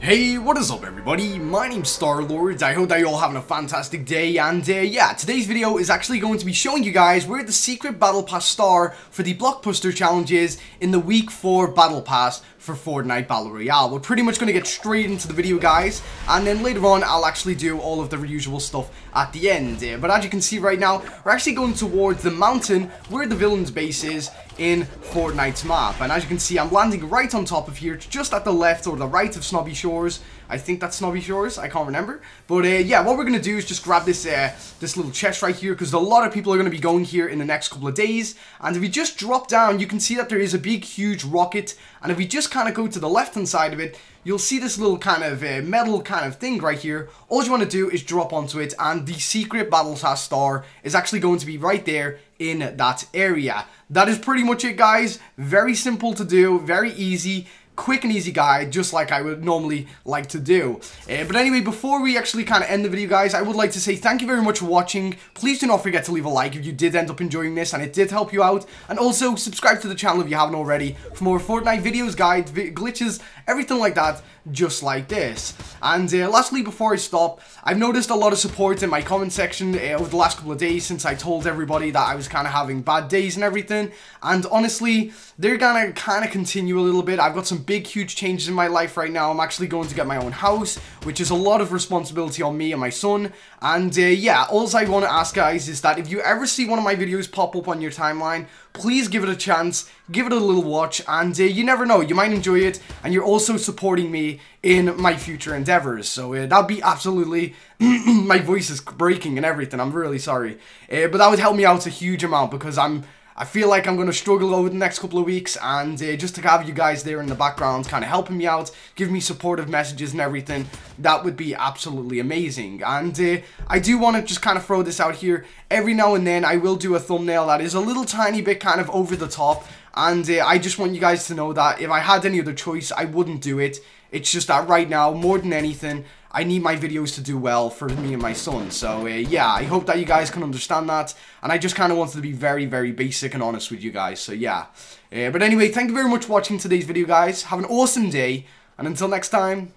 Hey, what is up everybody? My name's Star-Lord, I hope that you're all having a fantastic day, and uh, yeah, today's video is actually going to be showing you guys where the secret Battle Pass star for the Blockbuster challenge is in the Week 4 Battle Pass for Fortnite Battle Royale. We're pretty much going to get straight into the video, guys, and then later on, I'll actually do all of the usual stuff at the end. Uh, but as you can see right now, we're actually going towards the mountain where the villain's base is in Fortnite's map. And as you can see, I'm landing right on top of here, just at the left or the right of Snobby Shores. I think that's Snobby Shores, I can't remember. But uh, yeah, what we're going to do is just grab this uh, this little chest right here, because a lot of people are going to be going here in the next couple of days. And if we just drop down, you can see that there is a big, huge rocket. And if we just kind of go to the left-hand side of it, you'll see this little kind of uh, metal kind of thing right here. All you want to do is drop onto it, and the secret Battle Pass star is actually going to be right there in that area. That is pretty much it, guys. Very simple to do, very easy quick and easy guide, just like I would normally like to do. Uh, but anyway, before we actually kind of end the video, guys, I would like to say thank you very much for watching. Please do not forget to leave a like if you did end up enjoying this and it did help you out. And also, subscribe to the channel if you haven't already for more Fortnite videos, guides, vi glitches, everything like that just like this. And uh, lastly, before I stop, I've noticed a lot of support in my comment section uh, over the last couple of days since I told everybody that I was kind of having bad days and everything. And honestly, they're gonna kind of continue a little bit. I've got some big, huge changes in my life right now. I'm actually going to get my own house, which is a lot of responsibility on me and my son. And uh, yeah, all I want to ask guys is that if you ever see one of my videos pop up on your timeline, please give it a chance, give it a little watch, and uh, you never know, you might enjoy it, and you're also supporting me in my future endeavors. So uh, that'd be absolutely, my voice is breaking and everything, I'm really sorry. Uh, but that would help me out a huge amount because I'm I feel like I'm going to struggle over the next couple of weeks and uh, just to have you guys there in the background kind of helping me out, give me supportive messages and everything, that would be absolutely amazing. And uh, I do want to just kind of throw this out here. Every now and then I will do a thumbnail that is a little tiny bit kind of over the top and uh, I just want you guys to know that if I had any other choice, I wouldn't do it. It's just that right now, more than anything, I need my videos to do well for me and my son. So, uh, yeah, I hope that you guys can understand that. And I just kind of wanted to be very, very basic and honest with you guys. So, yeah. Uh, but anyway, thank you very much for watching today's video, guys. Have an awesome day. And until next time,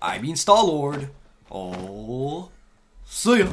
I've been Star-Lord. Oh, see ya.